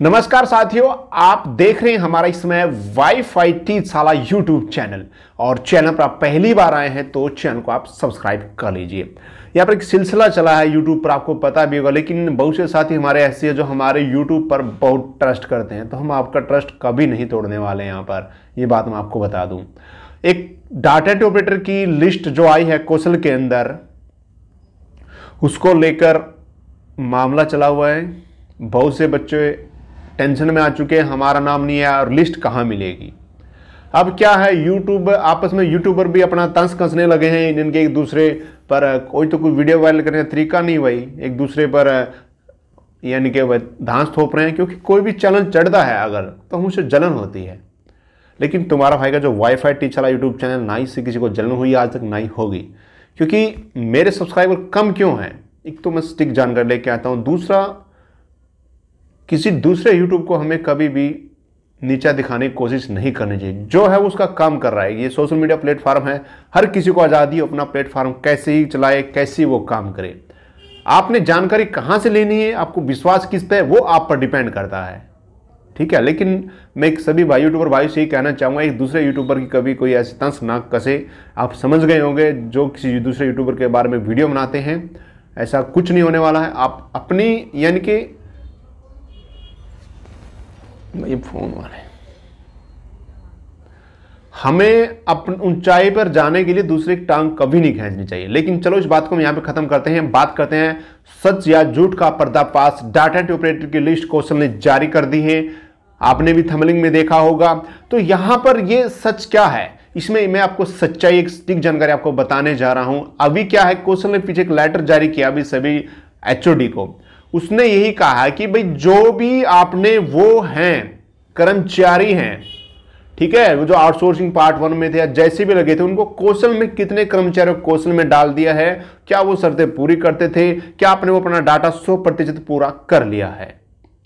नमस्कार साथियों, आप देख रहे हैं हमारा इस इसमें वाईफाई टी साला यूट्यूब चैनल और चैनल पर आप पहली बार आए हैं तो चैनल को आप सब्सक्राइब कर लीजिए। यहाँ पर एक सिलसिला चला है यूट्यूब पर, आपको पता भी होगा, लेकिन बहुत से साथी हमारे ऐसे हैं जो हमारे यूट्यूब पर बहुत ट्रस्ट करते हैं। तो हम आपका ट्रस्ट कभी नहीं तोड़ने वाले हैं यहाँ पर। ये बात मैं आपको बता दूँ। एक डाटा ऑपरेटर की लिस्ट जो आई है कौशल के अंदर, उसको लेकर मामला चला हुआ है। बहुत से बच्चे टेंशन में आ चुके हैं, हमारा नाम नहीं है और लिस्ट कहाँ मिलेगी? अब क्या है यूट्यूब आपस में यूट्यूबर भी अपना तंस कसने लगे हैं, जिनके एक दूसरे पर कोई तो कोई वीडियो वायरल करने का तरीका नहीं भाई एक दूसरे पर यानी कि वह धांस थोप रहे हैं, क्योंकि कोई भी चलन चढ़ता है अगर तो हम उसे जलन होती है। लेकिन तुम्हारा भाई का जो वाईफाई टीच वाला यूट्यूब चैनल ना ही से किसी को जलन हुई, आज तक ना ही होगी। क्योंकि मेरे सब्सक्राइबर कम क्यों हैं? एक तो मैं स्टिक जानकर लेके आता हूँ, दूसरा किसी दूसरे यूट्यूब को हमें कभी भी नीचा दिखाने की कोशिश नहीं करनी चाहिए। जो है उसका काम कर रहा है। ये सोशल मीडिया प्लेटफॉर्म है। हर किसी को आज़ादी अपना प्लेटफॉर्म कैसे ही चलाए, कैसे वो काम करे। आपने जानकारी कहाँ से लेनी है, आपको विश्वास किस पे वो आप पर डिपेंड करता है। ठीक है? लेकिन मैं एक सभी भाई यूट्यूबर भाई से ही कहना चाहूँगा, एक दूसरे यूट्यूबर की कभी कोई ऐसी तंस ना कसे। आप समझ गए होंगे, जो किसी दूसरे यूट्यूबर के बारे में वीडियो बनाते हैं, ऐसा कुछ नहीं होने वाला है। आप अपनी, यानी कि ये फ़ोन वाले। हमें अपन ऊंचाई पर जाने के लिए दूसरे टांग कभी नहीं खींचनी चाहिए। लेकिन चलो इस बात को हम यहाँ पे खत्म करते हैं, बात करते हैं सच या झूठ का पर्दापाश डाटा ऑपरेटर की लिस्ट क्वेश्चन ने जारी कर दी है। आपने भी थमलिंग में देखा होगा। तो यहाँ पर ये सच क्या है? इसमें मैं आपको सच्चाई, एक स्टिक जानकारी आपको बताने जा रहा हूँ। अभी क्या है? क्वेश्चन ने पीछे एक लेटर जारी किया अभी सभी एचओडी को। उसने यही कहा कि भाई, जो भी आपने वो हैं, कर्मचारी हैं, ठीक है, वो जो आउटसोर्सिंग पार्ट वन में थे या जैसे भी लगे थे, उनको कौशल में कितने कर्मचारियों को कौशल में डाल दिया है, क्या वो शर्तें पूरी करते थे, क्या आपने वो अपना डाटा सौ प्रतिशत पूरा कर लिया है,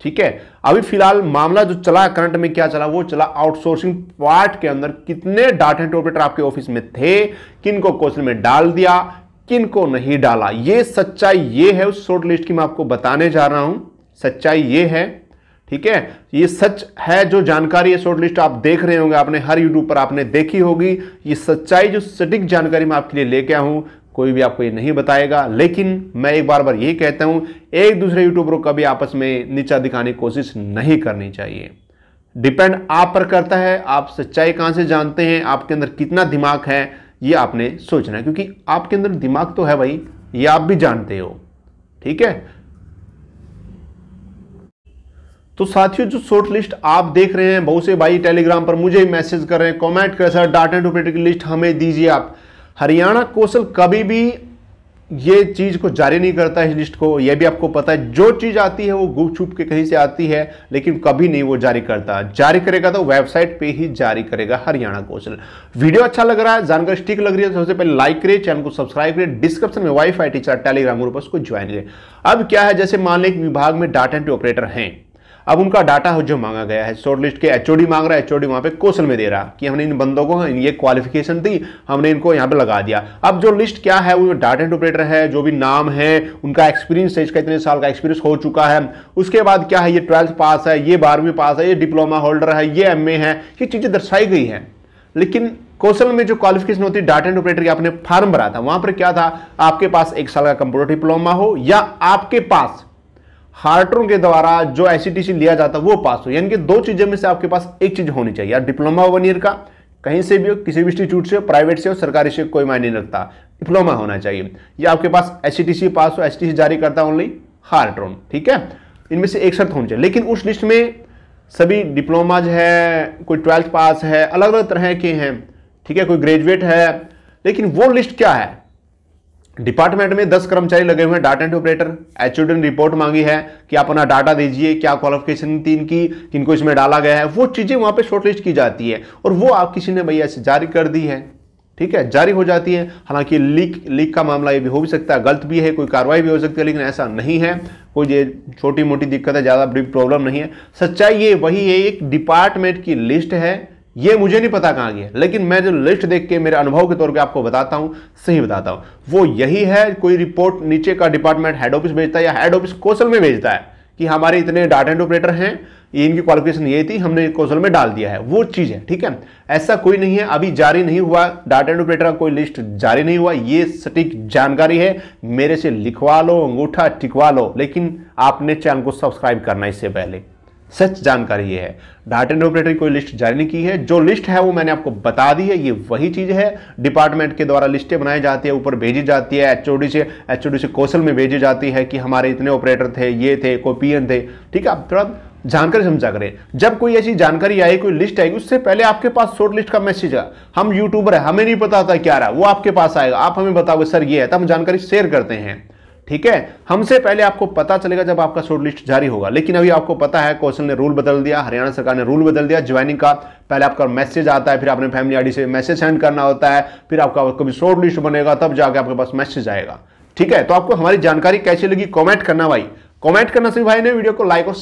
ठीक है? अभी फ़िलहाल मामला जो चला करंट में क्या चला, वो चला आउटसोर्सिंग पार्ट के अंदर कितने डाटा ऑपरेटर आपके ऑफ़िस में थे, किन को कौशल में डाल दिया किन को नहीं डाला? ये सच्चाई ये है, उस शॉर्ट लिस्ट की मैं आपको बताने जा रहा हूँ। सच्चाई ये है, ठीक है? ये सच है जो जानकारी है शॉर्ट लिस्ट आप देख रहे होंगे, आपने हर यूट्यूब पर आपने देखी होगी। ये सच्चाई जो सटीक जानकारी मैं आपके लिए लेके आया हूँ, कोई भी आपको ये नहीं बताएगा। लेकिन मैं एक बार बार यही कहता हूँ, एक दूसरे यूट्यूबरों का भी आपस में नीचा दिखाने की कोशिश नहीं करनी चाहिए। डिपेंड आप पर करता है, आप सच्चाई कहाँ से जानते हैं, आपके अंदर कितना दिमाग है ये आपने सोचना है, क्योंकि आपके अंदर दिमाग तो है भाई, ये आप भी जानते हो, ठीक है? तो साथियों, जो शॉर्ट लिस्ट आप देख रहे हैं, बहुत से भाई टेलीग्राम पर मुझे मैसेज कर रहे हैं कमेंट कर सर डाटा इंटरप्रेटर की लिस्ट हमें दीजिए आप। हरियाणा कौशल कभी भी ये चीज़ को जारी नहीं करता इस लिस्ट को। यह भी आपको पता है, जो चीज़ आती है वो गुप छुप के कहीं से आती है, लेकिन कभी नहीं वो जारी करता। जारी करेगा तो वेबसाइट पे ही जारी करेगा हरियाणा कौशल। वीडियो अच्छा लग रहा है, जानकारी ठीक लग रही है सबसे पहले लाइक करिए चैनल को सब्सक्राइब करिए डिस्क्रिप्शन में वाईफाई टीचर टेलीग्राम ग्रुप उसको ज्वाइन करिए। अब क्या है, जैसे मान लें विभाग में डाटा एंट्री ऑपरेटर हैं। अब उनका डाटा जो मांगा गया है शॉर्ट लिस्ट के एचओडी मांग रहा है एचओडी वहाँ पे क्वेश्चन में दे रहा कि हमने इन बंदों को ये क्वालिफिकेशन दी, हमने इनको यहाँ पे लगा दिया। अब जो लिस्ट क्या है, वो डाटा ऑपरेटर है, जो भी नाम है, उनका एक्सपीरियंस है इसका इतने साल का एक्सपीरियंस हो चुका है। उसके बाद क्या है, ये ट्वेल्थ पास है, ये बारहवीं पास है, ये डिप्लोमा होल्डर है, ये एमए है, ये चीज़ें दर्शाई गई है। लेकिन कौशल में जो क्वालिफिकेशन होती है डाटा ऑपरेटर की आपने फार्म भरा था, वहाँ पर क्या था, आपके पास एक साल का कंप्यूटर डिप्लोमा हो, या आपके पास हार्टरों के द्वारा जो एस लिया जाता है, वो पास हो। यानी कि दो चीज़ों में से आपके पास एक चीज़ होनी चाहिए। या डिप्लोमा वन ईयर का, कहीं से भी हो, किसी भी इंस्टीट्यूट से हो, प्राइवेट से हो, सरकारी से कोई मायने नहीं रखता। डिप्लोमा होना चाहिए। या आपके पास एस पास हो एस जारी करता है ओनली हार्ट्रोन ठीक है? इनमें से एक शर्त होनी चाहिए। लेकिन उस लिस्ट में सभी डिप्लोमाज है, कोई ट्वेल्थ पास है अलग अलग तरह के हैं, ठीक है? कोई ग्रेजुएट है, लेकिन वो लिस्ट क्या है? डिपार्टमेंट में 10 कर्मचारी लगे हुए हैं, डाटा एंट्री ऑपरेटर। एचओडी ने रिपोर्ट मांगी है कि आप अपना डाटा दीजिए, क्या क्वालिफिकेशन थी इनकी किनको इसमें डाला गया है, वो चीज़ें वहाँ पे शॉर्टलिस्ट की जाती है और वो आप किसी ने भैया से जारी कर दी है। ठीक है? जारी हो जाती है। हालाँकि लीक लीक का मामला ये भी हो भी सकता है, गलत भी है, कोई कार्रवाई भी हो सकती है, लेकिन ऐसा नहीं है। कोई ये छोटी मोटी दिक्कत है, ज़्यादा बड़ी प्रॉब्लम नहीं है। सच्चाई ये वही है, एक डिपार्टमेंट की लिस्ट है ये मुझे नहीं पता कहाँ गया लेकिन मैं जो लिस्ट देख के, मेरे अनुभव के तौर पे आपको बताता हूँ, सही बताता हूँ। वो यही है, कोई रिपोर्ट नीचे का डिपार्टमेंट हेड ऑफ़िस भेजता है या हेड ऑफ़िस कौशल में भेजता है कि हमारे इतने डाटा एंड ऑपरेटर हैं इनकी क्वालिफिकेशन ये थी, हमने कौशल में डाल दिया है। वो चीज़ है, ठीक है? ऐसा कोई नहीं है, अभी जारी नहीं हुआ डाटा एंड ऑपरेटर का कोई लिस्ट जारी नहीं हुआ, ये सटीक जानकारी है। मेरे से लिखवा लो, अंगूठा टिकवा लो, लेकिन आपने चैनल को सब्सक्राइब करना इससे पहले। सच जानकारी ये है। डाटा एंड कोई लिस्ट जारी नहीं की है। जो लिस्ट है वो मैंने आपको बता दी है। ये वही चीज़ है। डिपार्टमेंट के द्वारा लिस्टें बनाई जाती है, ऊपर भेजी जाती है। एचओडी से एचओडी से कौशल में भेजी जाती है कि हमारे इतने ऑपरेटर थे, ये थे, कोई पीएन थे। ठीक है, आप थोड़ा जानकारी समझा करें। जब कोई ऐसी जानकारी आई, कोई लिस्ट आएगी उससे पहले आपके पास शॉर्ट लिस्ट का मैसेज है। हम यूट्यूबर है, हमें नहीं पता था क्या रहा। वो आपके पास आएगा। आप हमें बताओगे सर, ये है। तब हम जानकारी शेयर करते हैं। ठीक है? हमसे पहले आपको पता चलेगा जब आपका शॉर्ट लिस्ट जारी होगा। लेकिन अभी आपको पता है कौशल ने रूल बदल दिया, हरियाणा सरकार ने रूल बदल दिया ज्वाइनिंग का पहले आपका मैसेज आता है, फिर आपने फैमिली आईडी से मैसेज सेंड करना होता है, फिर आपका कभी शोर्ट लिस्ट बनेगा, तब जाके आपके पास मैसेज आएगा। ठीक है? तो आपको हमारी जानकारी कैसी लगी कॉमेंट करना भाई। कॉमेंट करना सभी भाई ने वीडियो को लाइक और